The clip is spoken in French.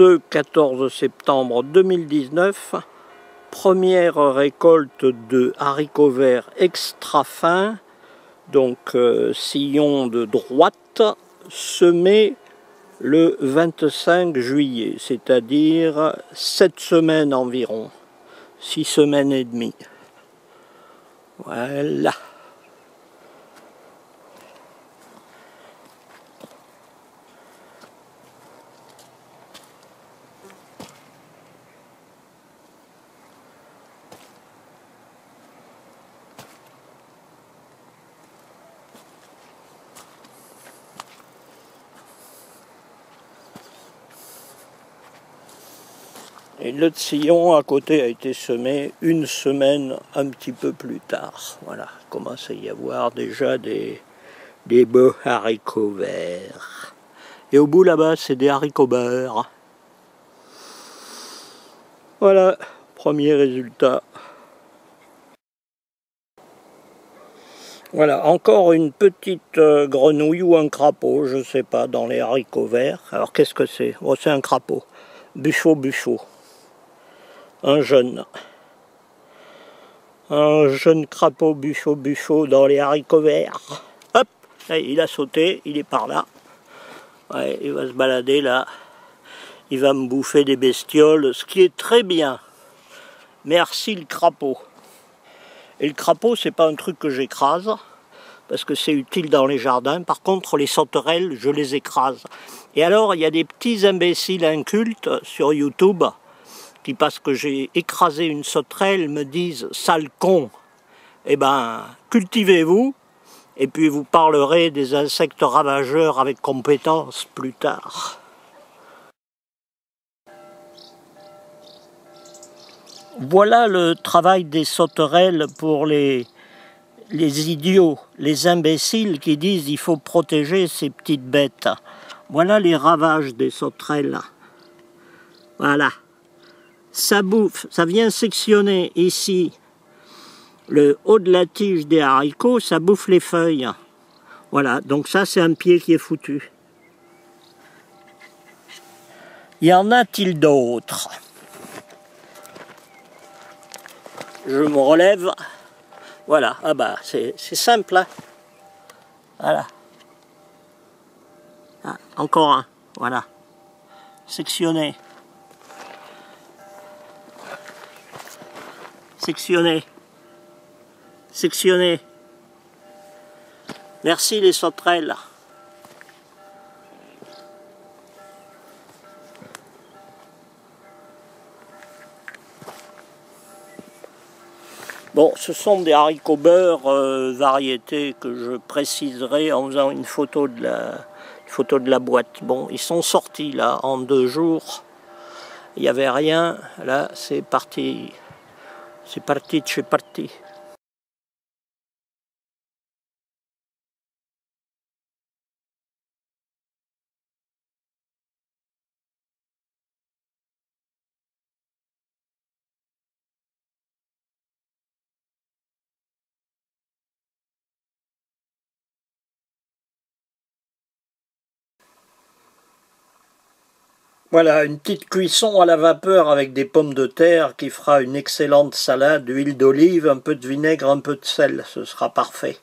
ce 14 septembre 2019, première récolte de haricots verts extra fins, donc euh, sillon de droite, semé le 25 juillet, c'est-à-dire 7 semaines environ, 6 semaines et demie. Voilà. Et le sillon à côté a été semé une semaine un petit peu plus tard. Voilà, il commence à y avoir déjà des, des beaux haricots verts. Et au bout là-bas, c'est des haricots beurre. Voilà, premier résultat. Voilà, encore une petite euh, grenouille ou un crapaud, je ne sais pas, dans les haricots verts. Alors qu'est-ce que c'est? Oh, C'est un crapaud. Buffo, buffo un jeune. Un jeune crapaud buffo buffo dans les haricots verts. Hop, il a sauté, il est par là. Il va se balader là. Il va me bouffer des bestioles, ce qui est très bien. Merci le crapaud. Et le crapaud, c'est pas un truc que j'écrase, parce que c'est utile dans les jardins. Par contre, les sauterelles, je les écrase. Et alors, il y a des petits imbéciles incultes sur YouTube qui, parce que j'ai écrasé une sauterelle, me disent « sale con ». Eh ben, cultivez-vous, et puis vous parlerez des insectes ravageurs avec compétence plus tard. Voilà le travail des sauterelles pour les, les idiots, les imbéciles qui disent il faut protéger ces petites bêtes. Voilà les ravages des sauterelles. Voilà ça bouffe, ça vient sectionner ici le haut de la tige des haricots, ça bouffe les feuilles. Voilà, donc ça c'est un pied qui est foutu. Y en a-t-il d'autres? Je me relève. Voilà, ah bah c'est simple. Hein voilà. Ah, encore un, voilà. Sectionné. Sectionner, sectionner. Merci les sauterelles. Bon, ce sont des haricots beurre euh, variétés que je préciserai en faisant une photo de la photo de la boîte. Bon, ils sont sortis là en deux jours. Il n'y avait rien. Là, c'est parti. C'est parti, c'est parti. Voilà, une petite cuisson à la vapeur avec des pommes de terre qui fera une excellente salade, huile d'olive, un peu de vinaigre, un peu de sel, ce sera parfait.